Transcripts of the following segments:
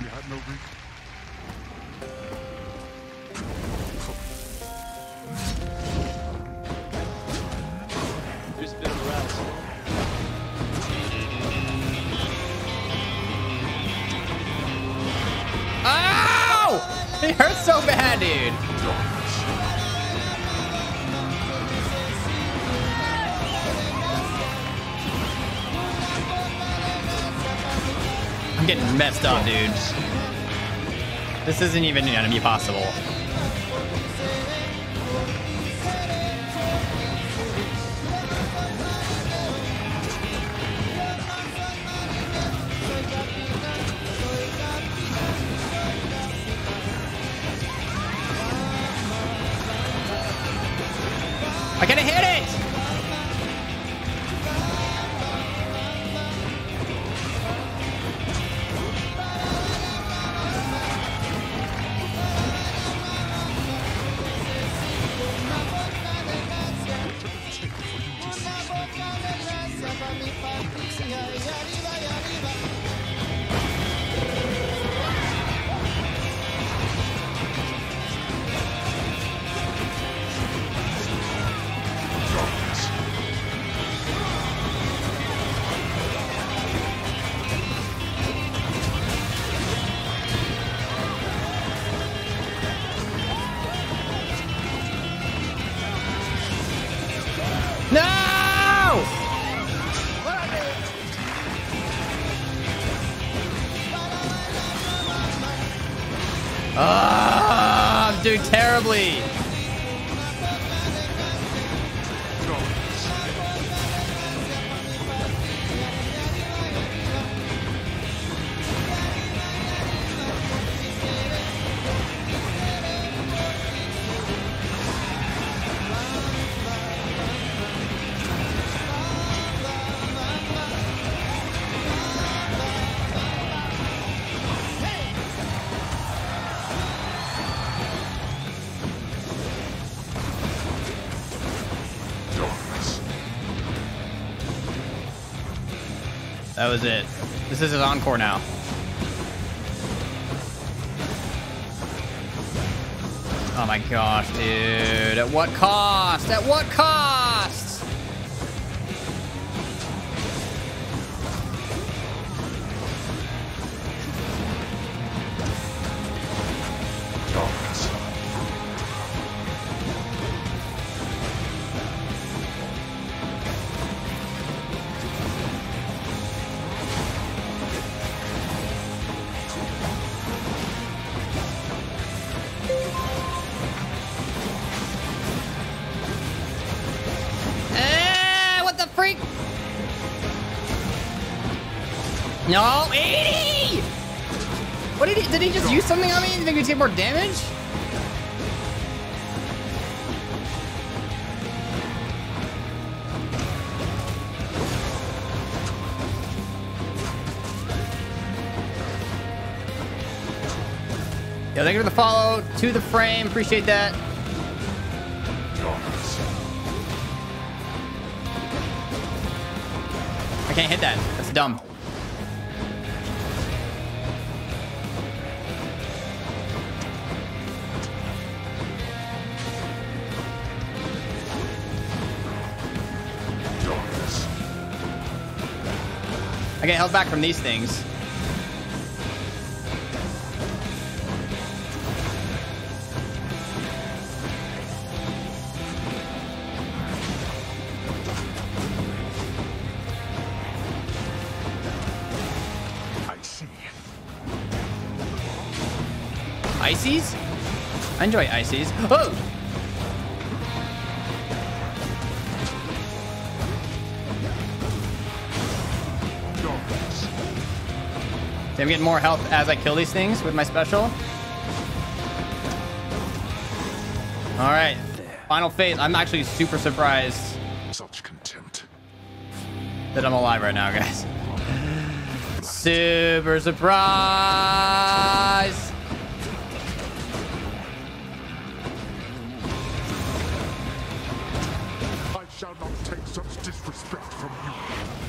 You had no reason. There's a bit of arousal. Ow! It hurts so bad, dude. I'm getting messed up, dude. This isn't even gonna be possible. I gotta hit it! No! Ah, I'm doing terribly. That was it. This is his encore now. Oh my gosh, dude. At what cost? At what cost? No, 80! What did he, did he just use something on me? You think we take more damage? Yeah, thank you for the follow to the frame. Appreciate that. I can't hit that. That's dumb. I get held back from these things. I see. Ices? I enjoy ices. Oh! See, I'm getting more health as I kill these things with my special. All right, final phase. I'm actually super surprised Such contempt. that I'm alive right now, guys. Super surprise! I shall not take such disrespect from you.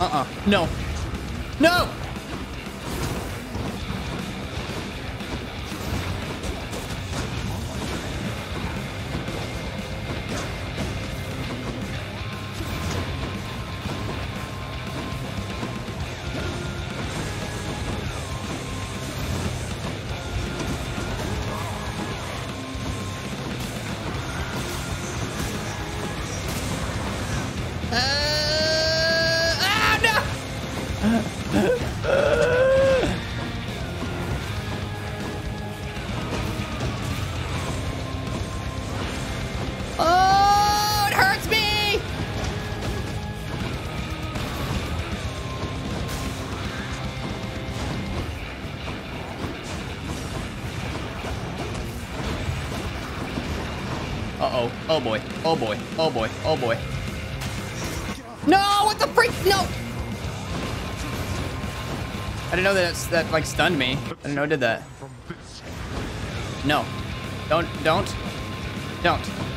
Uh-uh. No. No! Uh-oh. Oh boy. Oh boy. Oh boy. Oh boy. No! What the freak? No! I didn't know that that like stunned me. I didn't know it did that. No. Don't. Don't. Don't.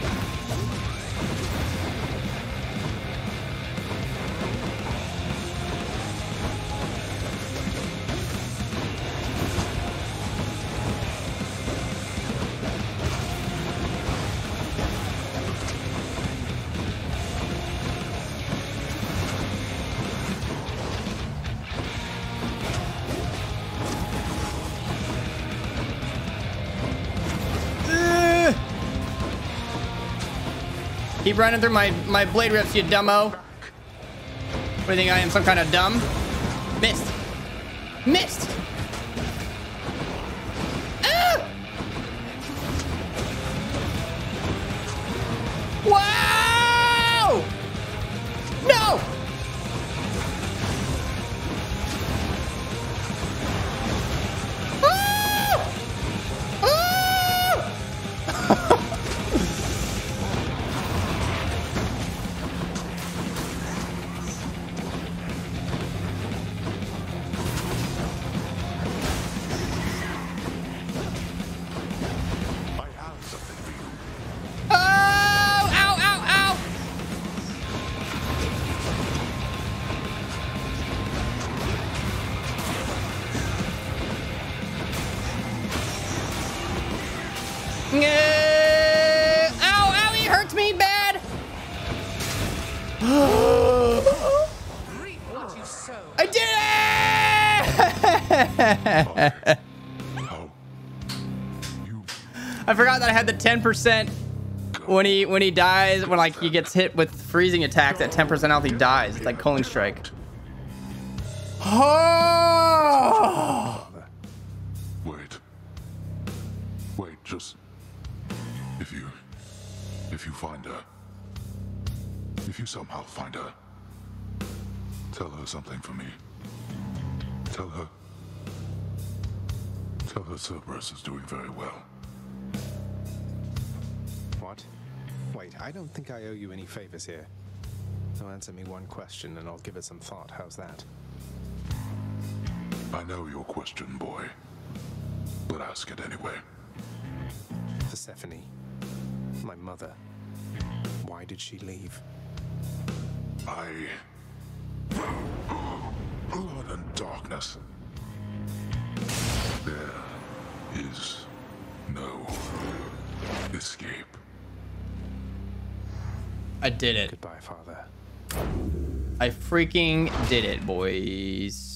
Keep running through my, my Blade Rifts, you dumbo. What do you think I am, some kind of dumb? Missed. Missed! I did it! I forgot that I had the 10% when he when he dies, when like he gets hit with freezing attacks at 10% health, he dies. It's like Culling Strike. Oh! wait. Wait, just if you if you find her. If you somehow find her. Tell her something for me. Tell her. Tell her Cerberus is doing very well. What? Wait, I don't think I owe you any favors here. So answer me one question and I'll give it some thought. How's that? I know your question, boy. But ask it anyway. Persephone, my mother. Why did she leave? I. Blood and darkness. There is no escape. I did it. Goodbye, father. I freaking did it, boys.